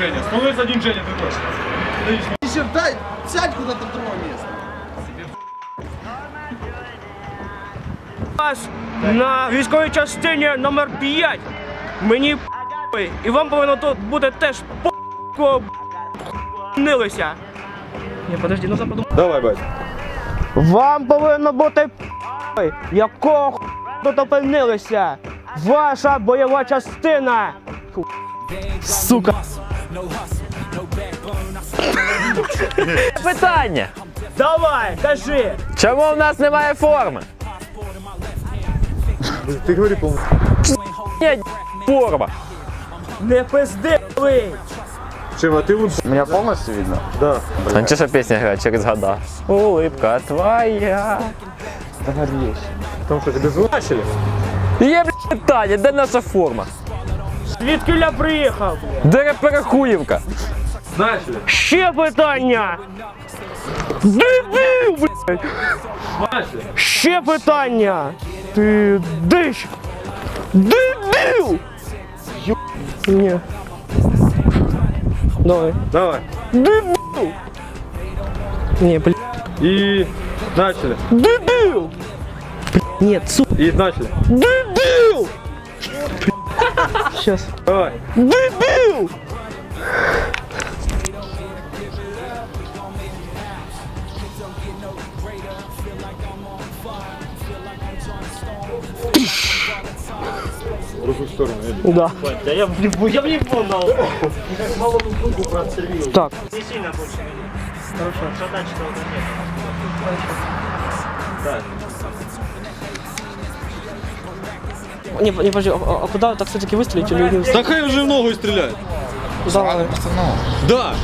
Женя. Становится один Женя другой. Еще дай, сядь куда-то в другое место. вас на військовій частині номер 5. Мені п***й. І вам повинно тут бути теж п***ко нилися. Ні, подожди, ну западу. Давай, бать. Вам повинно бути п***й. Якого х**, тут опинилися? Ваша бойова частина. Сука. Питання. Давай, кажи. Чому в нас немає форми? Ты говори полностью. Ні, форма. Не пизди, ви. Чем, а ты лучше? Меня повністю видно? Да. А чи що пісня грає через года? Улыбка твоя. Потому что тебе звонили? начали. Є б**, питання, де наша форма? Звідки я приїхав? Де Перехуївка? Начали. Ще питання. Дебіл, блядь. Начали. Ще питання. Ти диш. Дебіл. Ю... Ні. Давай. Давай. Дебіл. Ні, блядь. И начали. Дебіл. Ні, сука. И начали. Дебіл. Сейчас. Давай. Дебіл. В другую сторону. иди. Да. Да я в любую, я в любую дал. Как малому кругу прострелил. Так. Не сильно больше. Хорошо. Что дальше долго нет. Не, не подожди, а, а куда так все-таки выстрелить или не Да хай уже в ногу стреляет. Давай. Да.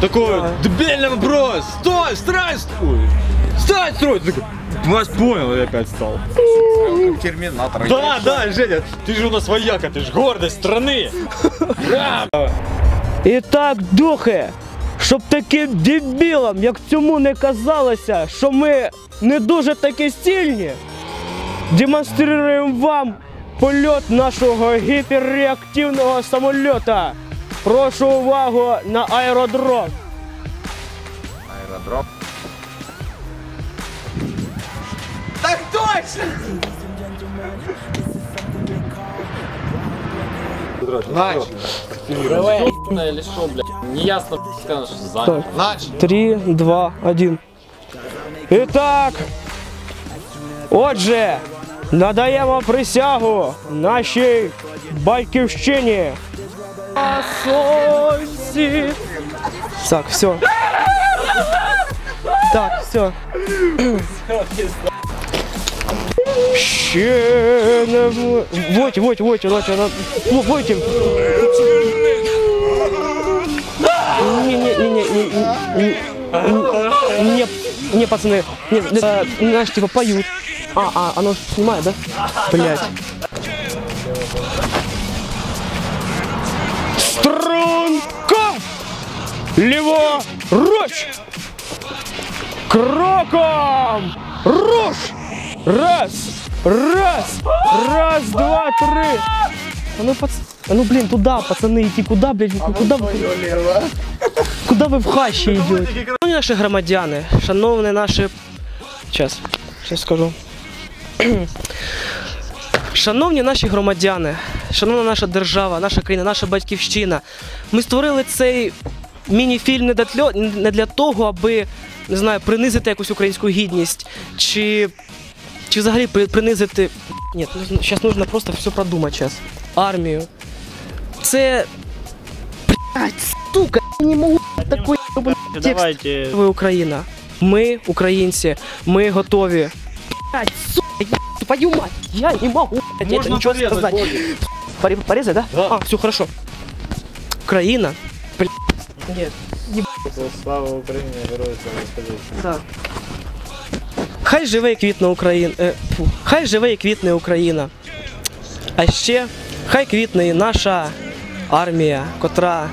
Такой дебильный вопрос. Стой, стой, стой. Стой, стой. Ты такой, Вас понял, я опять стал. Терминатор. Да, да, Женя, ты же у нас вояка, ты же гордость страны. Да. І так, духи, щоб таким дебілам, як цьому не казалося, що ми не дуже такі сильні, демонструємо вам польот нашого гіперреактивного самольота. Прошу увагу на аеродром. Аэродром. Так точно! или что, блядь? Неясно, блядь, что Начали. три, два, один. І так. Отже, надаємо присягу нашій батьківщині. На сонці. Так, все. Так, все. Ще не в- Войте, войте, войте, войте, на- ну, войте. Не, не, не, не, не, не, не, не, пацаны, не, э, знаешь, типа поют. А, а, оно снимает, да? Блять. Струнков! Леворуч! Кроком! Руш! Раз! Раз! Раз, два, три! А ну, пац... а ну, блин, туда, пацаны, идти куда, блядь, ну, куда вы... Куда ви в хащі йдете? Шановні наші громадяни, шановні наші. Зараз, зараз скажу. Шановні наші громадяни, шановна наша держава, наша країна, наша батьківщина. Ми створили цей міні-фільм не для, не для того, аби не знаю, принизити якусь українську гідність, чи, чи взагалі принизити. Ні, зараз потрібно просто все продумати зараз. Армію. Це. Блять, сука, я не можу такой текст. Давайте. Ви Україна. Ми, українці, ми готові. Я, твою мать, я не могу блядь, Можно ничего порезать, сказать. Порез- порезать, да? Да. А, все хорошо. Украина. Блять. Нет. Слава Україні, герої слава Так. Хай живе і квітне Україна. Е, фу. хай живе і квітне Україна. А ще хай квітне і наша армія, котра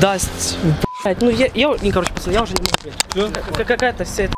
дасть. Ну я, я, не, короче, пацаны, я уже не могу. Какая-то вся эта